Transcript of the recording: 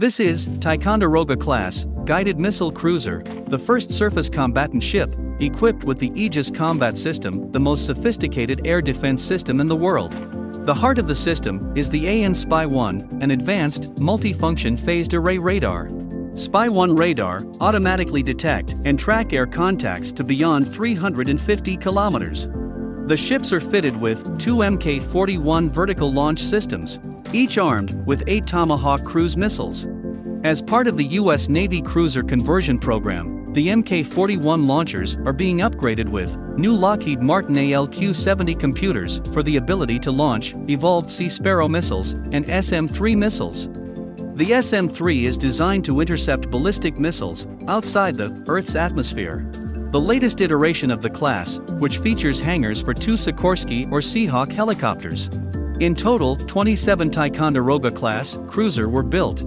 This is Ticonderoga class guided missile cruiser, the first surface combatant ship equipped with the Aegis combat system, the most sophisticated air defense system in the world. The heart of the system is the AN Spy 1, an advanced, multifunction phased array radar. Spy 1 radar automatically detect and track air contacts to beyond 350 kilometers. The ships are fitted with two Mk 41 vertical launch systems, each armed with eight Tomahawk cruise missiles. As part of the U.S. Navy cruiser conversion program, the Mk 41 launchers are being upgraded with new Lockheed Martin ALQ 70 computers for the ability to launch evolved Sea Sparrow missiles and SM 3 missiles. The SM 3 is designed to intercept ballistic missiles outside the Earth's atmosphere. The latest iteration of the class, which features hangars for two Sikorsky or Seahawk helicopters. In total, 27 Ticonderoga class cruiser were built.